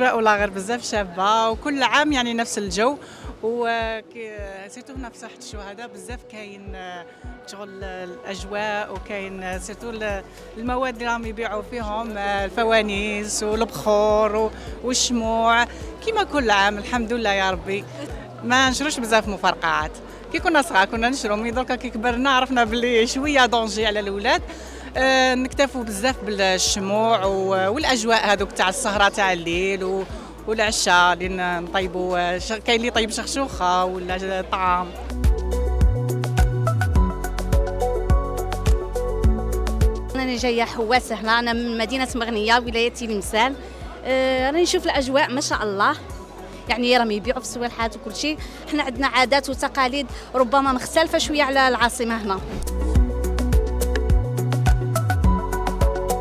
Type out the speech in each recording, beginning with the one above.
ولا غير بزاف شابة وكل عام يعني نفس الجو. و surtout هنا في ساحة الشهداء بزاف كاين شغل الأجواء وكاين surtout المواد اللي راهم يبيعوا فيهم الفوانيس والبخور والشموع. كيما كل عام الحمد لله يا ربي. ما نشروش بزاف مفرقعات كي كنا صغار كنا نشرو mais دركا كي كبرنا عرفنا بلي شوية danger على الأولاد. آه، نكتفوا بزاف بالشموع والأجواء هذوك تاع السهرة تاع الليل والعشاء اللي نطيبوا كاين اللي يطيب شخشوخة ولا طعام. أنا جاية حواس هنا أنا من مدينة مغنية ولايه تلمسان آه، راني نشوف الأجواء ما شاء الله. يعني راهم يبيعوا في السوالحات وكل شيء. حنا عندنا عادات وتقاليد ربما مختلفة شوية على العاصمة هنا.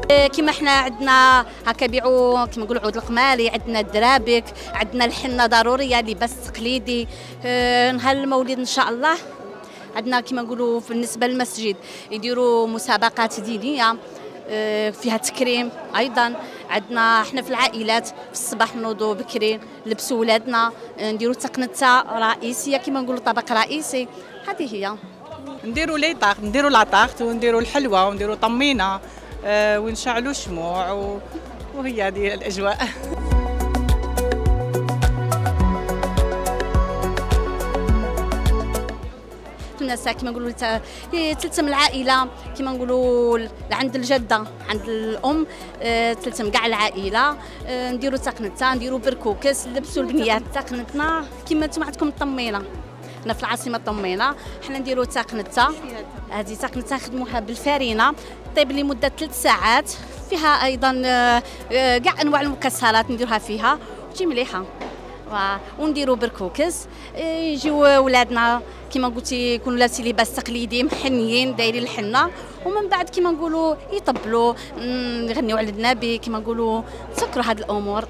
كما حنا عندنا هكا بيعوا كما نقولوا عود القمالي عندنا الدرابك عندنا الحنة ضرورية لباس تقليدي. آه، نهار المولد إن شاء الله. عندنا كما نقولوا بالنسبة للمسجد يديروا مسابقات دينية آه، فيها تكريم أيضا. عندنا إحنا في العائلات في الصباح نوضوا بكري نلبسوا ولادنا نديروا تقنته رئيسية كما نقولوا طبق رئيسي. هذه هي. نديروا لي طاق نديروا لاطاخت ونديروا الحلوى ونديروا طمينة. ونشعلوا الشموع وهي هذه الأجواء. الناس كما نقولوا تلتم العائلة كما نقولوا عند الجدة عند الأم آه، تلتم كاع العائلة. آه، نديروا تقنته نديروا بركوكس نلبسوا البنيات تقنتنا كما أنتم عندكم الطمينة. هنا في العاصمة طمينه حنا نديروا تقنته هذه تقنته نخدموها بالفارينة. طيب لمده ثلاث ساعات. فيها أيضا آه، كاع أنواع المكسرات نديروها فيها. وتجي مليحة. ونديروا بركوكس. يجيو ولادنا. كما قلتي يكونوا لابسين لباس تقليدي محنيين دايرين الحنة. ومن بعد كما نقولوا يطبلوا. يغنيوا على النبي. كما نقولوا تسكروا هذه الأمور.